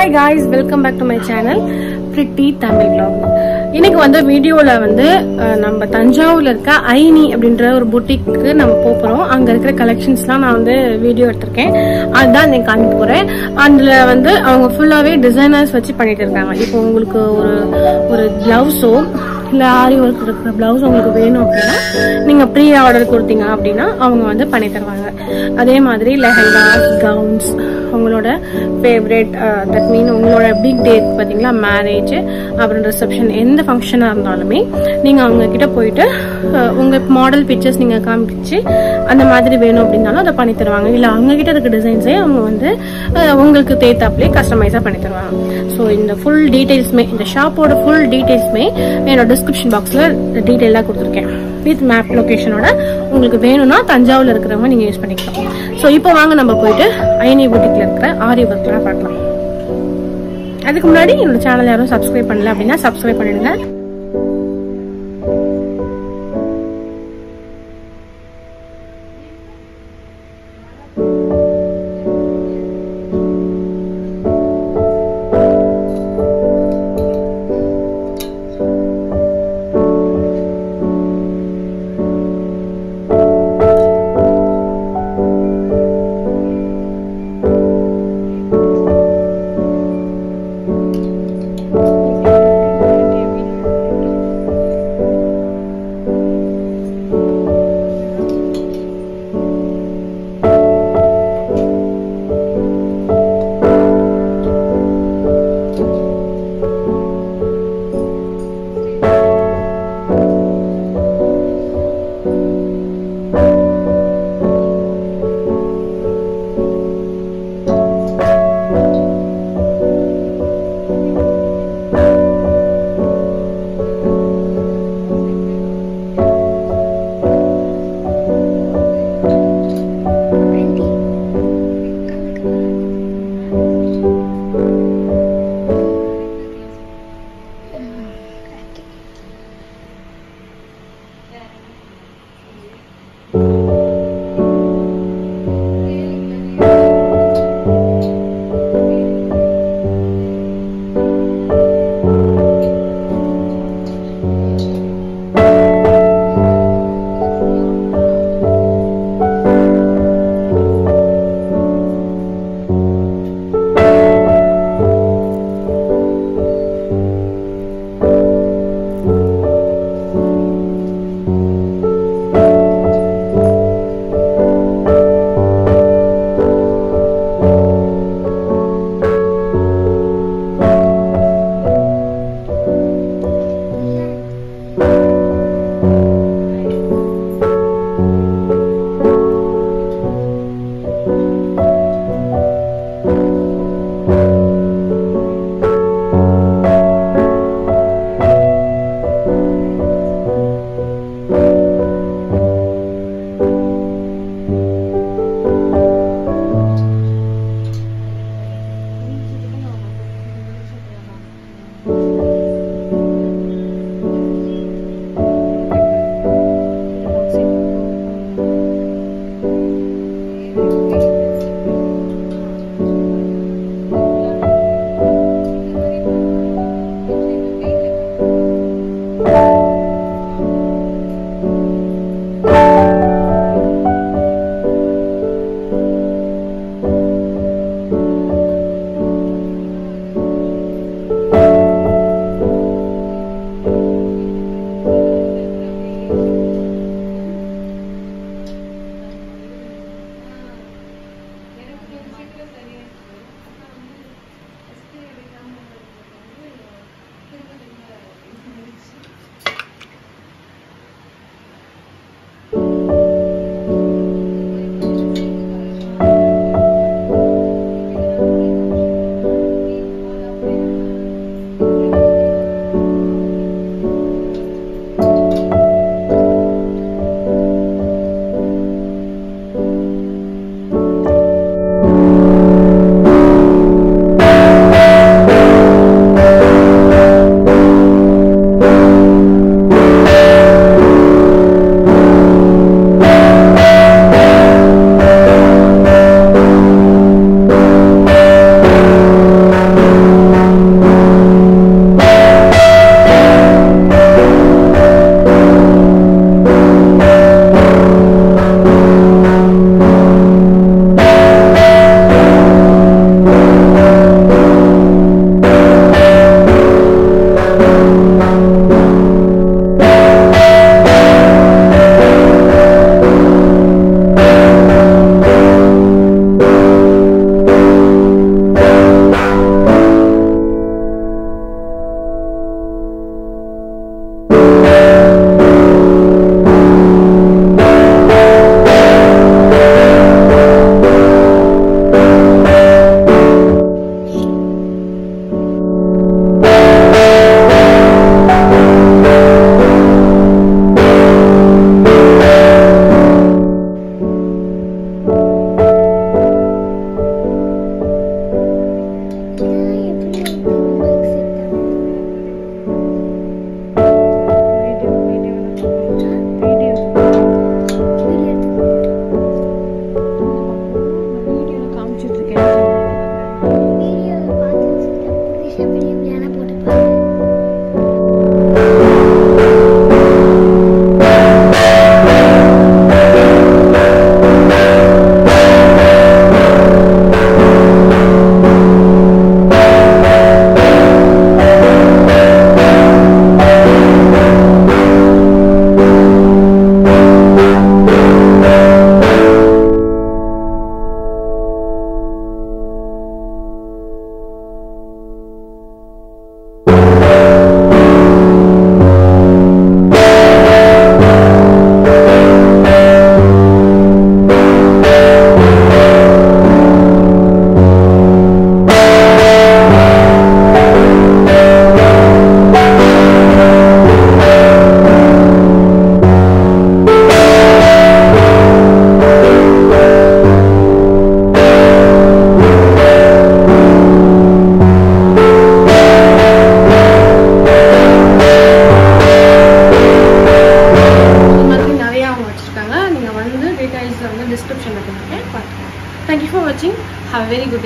Hi guys welcome back to my channel pretty Tamil vlog. இன்னைக்கு வந்து வீடியோவில் வந்து நம்ம தஞ்சாவூர்ல இருக்க ஐனி அப்படின்ற ஒரு புட்டிக்கு நம்ம போகிறோம் அங்கே இருக்கிற கலெக்ஷன்ஸ்லாம் நான் வந்து வீடியோ எடுத்திருக்கேன். அதுதான் இன்னைக்கு காமிக்க போகிறேன் அதில் வந்து அவங்க ஃபுல்லாகவே டிசைனர்ஸ் வச்சு பண்ணிட்டு இருக்காங்க. இப்போ உங்களுக்கு ஒரு ஒரு ப்ளவுஸோ இல்லை ஆரி ஒர்க் இருக்கிற பிளவுஸ் உங்களுக்கு வேணும் அப்படின்னா நீங்கள் ப்ரீ ஆர்டர் கொடுத்தீங்க அப்படின்னா அவங்க வந்து பண்ணி தருவாங்க. அதே மாதிரி லெஹங்காஸ் மீன்ஸ் உங்களோட ஃபேவரேட் தட் மீன் உங்களோட பிக் டேட் பார்த்தீங்களா? மேரேஜ் அப்புறம் ரிசப்ஷன் எந்த ஃபங்க்ஷனாக இருந்தாலுமே நீங்கள் அவங்கக்கிட்ட போயிட்டு உங்கள் மாடல் பிக்சர்ஸ் நீங்கள் காமிச்சு அந்த மாதிரி வேணும் அப்படின்னாலும் அதை பண்ணி தருவாங்க. இல்லை அவங்கக்கிட்ட இருக்க டிசைன்ஸே அவங்க வந்து uh, உங்களுக்கு தேத்தாப்லேயே கஸ்டமைஸாக பண்ணி தருவாங்க. ஸோ இந்த ஃபுல் டீட்டெயில்ஸுமே இந்த ஷாப்போட ஃபுல் டீட்டெயில்ஸுமே என்னோட டிஸ்கிரிப்ஷன் பாக்ஸில் டீட்டெயிலாக கொடுத்துருக்கேன். வித் மேப் லொக்கேஷனோட உங்களுக்கு வேணும்னா தஞ்சாவூர்ல இருக்கிறவங்க நீங்க யூஸ் பண்ணிக்கலாம். ஸோ இப்போ வாங்க நம்ம போயிட்டு ஐனி பூட்டிக்ல இருக்கிற ஆரி ஒர்க்லாம் பார்க்கலாம். அதுக்கு முன்னாடி என்னோட சேனல் யாரும் சப்ஸ்கிரைப் பண்ணல அப்படின்னா சப்ஸ்கிரைப் பண்ணிடுங்க.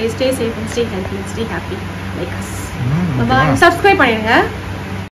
Day stay safe and stay and stay happy like us? Subscribe பண்ணிடுங்க